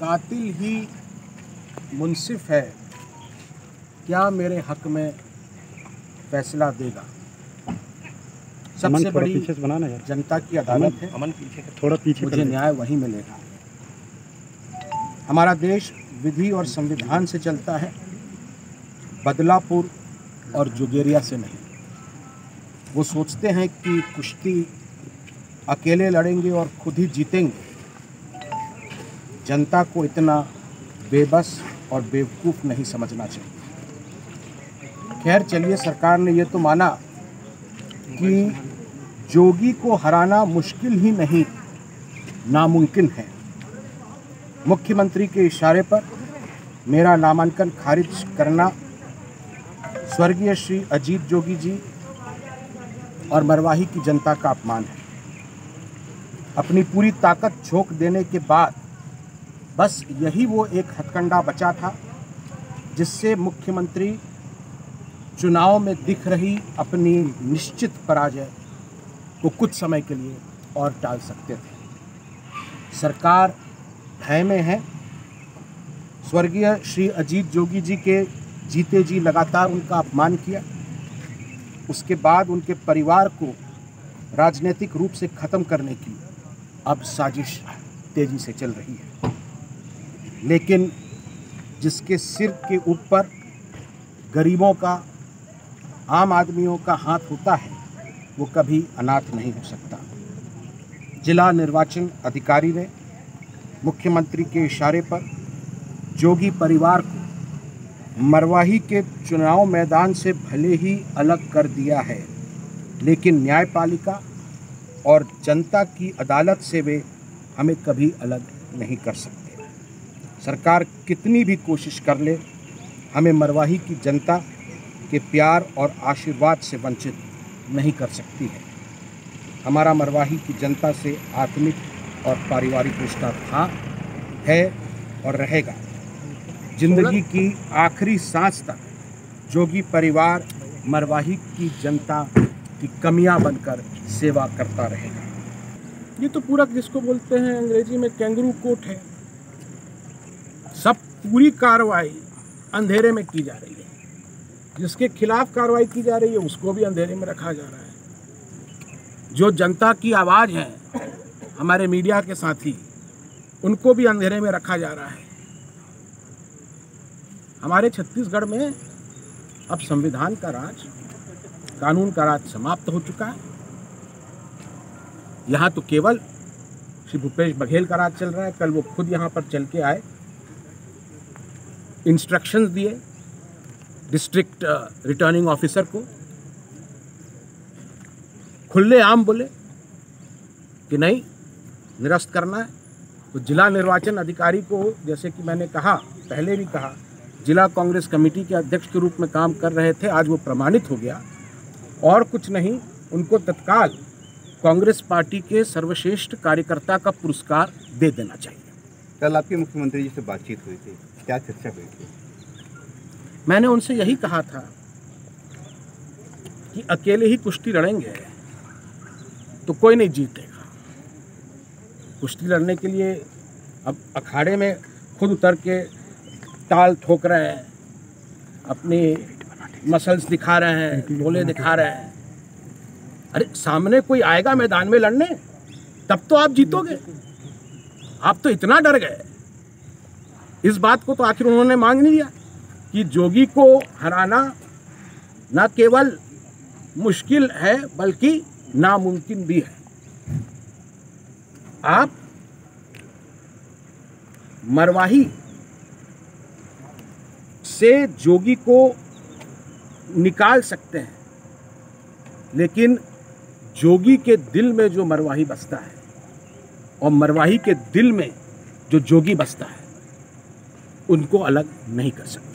कातिल ही मुनसिफ है। क्या मेरे हक में फैसला देगा? सबसे बड़ी पीछे बनाना यार। जनता की अदालत है। अमन पीछे थोड़ा पीछे मुझे न्याय वहीं मिलेगा। हमारा देश विधि और संविधान से चलता है। बदलापुर और जुगेरिया से नहीं। वो सोचते हैं कि कुश्ती अकेले लड़ेंगे और खुद ही जीतेंगे। जनता को इतना बेबस और बेवकूफ़ नहीं समझना चाहिए। खैर, चलिए, सरकार ने ये तो माना कि जोगी को हराना मुश्किल ही नहीं, नामुमकिन है। मुख्यमंत्री के इशारे पर मेरा नामांकन खारिज करना स्वर्गीय श्री अजीत जोगी जी और मरवाही की जनता का अपमान है। अपनी पूरी ताकत झोंक देने के बाद बस यही वो एक हथकंडा बचा था, जिससे मुख्यमंत्री चुनाव में दिख रही अपनी निश्चित पराजय को कुछ समय के लिए और टाल सकते थे। सरकार भय में है। स्वर्गीय श्री अजीत जोगी जी के जीते जी लगातार उनका अपमान किया। उसके बाद उनके परिवार को राजनीतिक रूप से ख़त्म करने की अब साजिश तेज़ी से चल रही है। लेकिन जिसके सिर के ऊपर गरीबों का, आम आदमियों का हाथ होता है, वो कभी अनाथ नहीं हो सकता। जिला निर्वाचन अधिकारी ने मुख्यमंत्री के इशारे पर जोगी परिवार को मरवाही के चुनाव मैदान से भले ही अलग कर दिया है, लेकिन न्यायपालिका और जनता की अदालत से वे हमें कभी अलग नहीं कर सकते। सरकार कितनी भी कोशिश कर ले, हमें मरवाही की जनता के प्यार और आशीर्वाद से वंचित नहीं कर सकती है। हमारा मरवाही की जनता से आत्मिक और पारिवारिक रिश्ता था, है और रहेगा। ज़िंदगी की आखिरी सांस तक जोगी परिवार मरवाही की जनता की कमियाँ बनकर सेवा करता रहेगा। ये तो पूरा जिसको बोलते हैं, अंग्रेज़ी में कैंगरू कोट है। पूरी कार्रवाई अंधेरे में की जा रही है। जिसके खिलाफ कार्रवाई की जा रही है, उसको भी अंधेरे में रखा जा रहा है। जो जनता की आवाज़ है, हमारे मीडिया के साथी, उनको भी अंधेरे में रखा जा रहा है। हमारे छत्तीसगढ़ में अब संविधान का राज, कानून का राज समाप्त हो चुका है। यहाँ तो केवल श्री भूपेश बघेल का राज चल रहा है, कल वो खुद यहाँ पर चल के आए। इंस्ट्रक्शंस दिए डिस्ट्रिक्ट रिटर्निंग ऑफिसर को। खुले आम बोले कि नहीं, निरस्त करना है। तो जिला निर्वाचन अधिकारी को, जैसे कि मैंने कहा, पहले भी कहा, जिला कांग्रेस कमेटी के अध्यक्ष के रूप में काम कर रहे थे, आज वो प्रमाणित हो गया। और कुछ नहीं, उनको तत्काल कांग्रेस पार्टी के सर्वश्रेष्ठ कार्यकर्ता का पुरस्कार दे देना चाहिए। कल आपके मुख्यमंत्री जी से बातचीत हुई थी। क्या चर्चा हुई थी? मैंने उनसे यही कहा था कि अकेले ही कुश्ती लड़ेंगे तो कोई नहीं जीतेगा। कुश्ती लड़ने के लिए अब अखाड़े में खुद उतर के ताल ठोक रहे हैं, अपनी मसल्स दिखा रहे हैं गोले दिखा रहे हैं। अरे, सामने कोई आएगा मैदान में लड़ने, तब तो आप जीतोगे। आप तो इतना डर गए। इस बात को तो आखिर उन्होंने मांग लिया कि जोगी को हराना न केवल मुश्किल है, बल्कि नामुमकिन भी है। आप मरवाही से जोगी को निकाल सकते हैं, लेकिन जोगी के दिल में जो मरवाही बसता है और मरवाही के दिल में जो जोगी बसता है उनको अलग नहीं कर सकते।